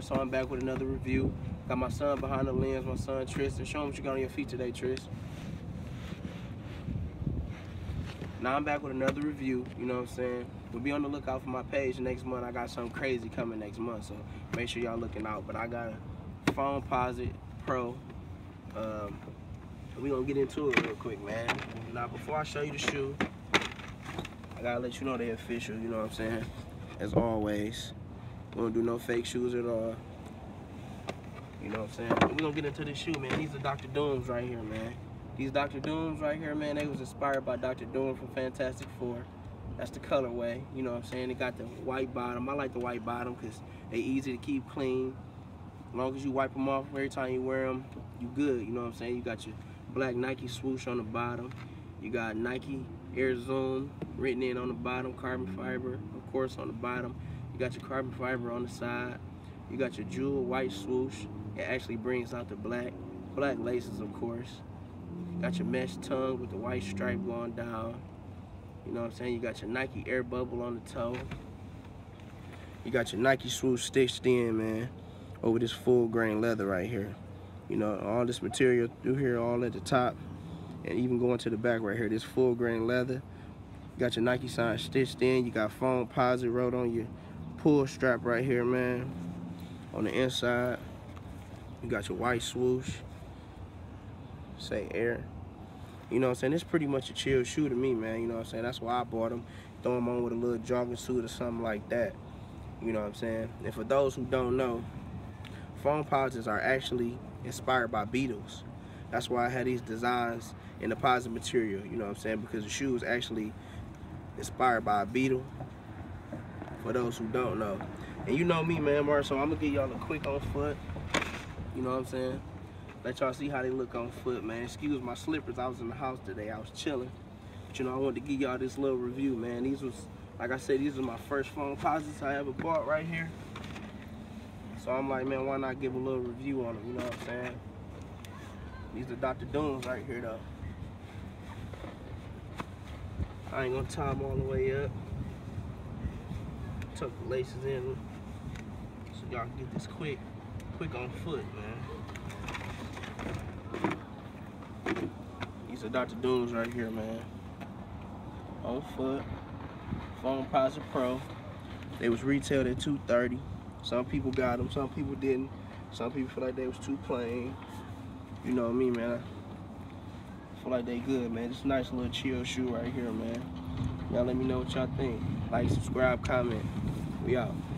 So I'm back with another review. Got my son behind the lens, my son Tristan. Show him what you got on your feet today, Tris. Now I'm back with another review, you know what I'm saying? We'll be on the lookout for my page next month. I got something crazy coming next month, so make sure y'all looking out. But I got a phone Foamposite Pro. Um, we gonna get into it real quick, man. Now before I show you the shoe, I gotta let you know they're official, you know what I'm saying? As always. We don't do no fake shoes at all. You know what I'm saying? We're gonna get into this shoe, man. These are Dr. Dooms right here, man. These Dr. Dooms right here, man, they was inspired by Dr. Doom from Fantastic Four. That's the colorway, you know what I'm saying? They got the white bottom. I like the white bottom because they easy to keep clean. As long as you wipe them off every time you wear them, you good, you know what I'm saying? You got your black Nike swoosh on the bottom. You got Nike Air Zoom written in on the bottom, carbon fiber, of course, on the bottom. You got your carbon fiber on the side. You got your jewel white swoosh. It actually brings out the black. Black laces, of course. Got your mesh tongue with the white stripe going down. You know what I'm saying? You got your Nike air bubble on the toe. You got your Nike swoosh stitched in, man, over this full grain leather right here. You know, all this material through here, all at the top, and even going to the back right here, this full grain leather. You got your Nike sign stitched in. You got foam Foamposite wrote on your pull strap right here, man. On the inside, you got your white swoosh. Say air. You know what I'm saying? It's pretty much a chill shoe to me, man. You know what I'm saying? That's why I bought them. Throw them on with a little jogging suit or something like that. You know what I'm saying? And for those who don't know, phone Foamposites are actually inspired by Beetles. That's why I had these designs in the positive material, you know what I'm saying? Because the shoe is actually inspired by a beetle, for those who don't know. And you know me, man, Marso I'm gonna give y'all a quick on foot. You know what I'm saying? Let y'all see how they look on foot, man. Excuse my slippers, I was in the house today, I was chilling. But you know, I wanted to give y'all this little review, man. These was, like I said, these are my first phone Foamposites I ever bought right here. So I'm like, man, why not give a little review on them, you know what I'm saying? These are Dr. Dooms right here, though. I ain't gonna tie them all the way up. Tuck the laces in so y'all can get this quick, quick on foot, man. These are Dr. Dooms right here, man. On foot, Foamposite Pro. They was retailed at 230. Some people got them, some people didn't. Some people feel like they was too plain. You know me, man. I feel like they good, man. Just nice little chill shoe right here, man. Y'all let me know what y'all think. Like, subscribe, comment. We out.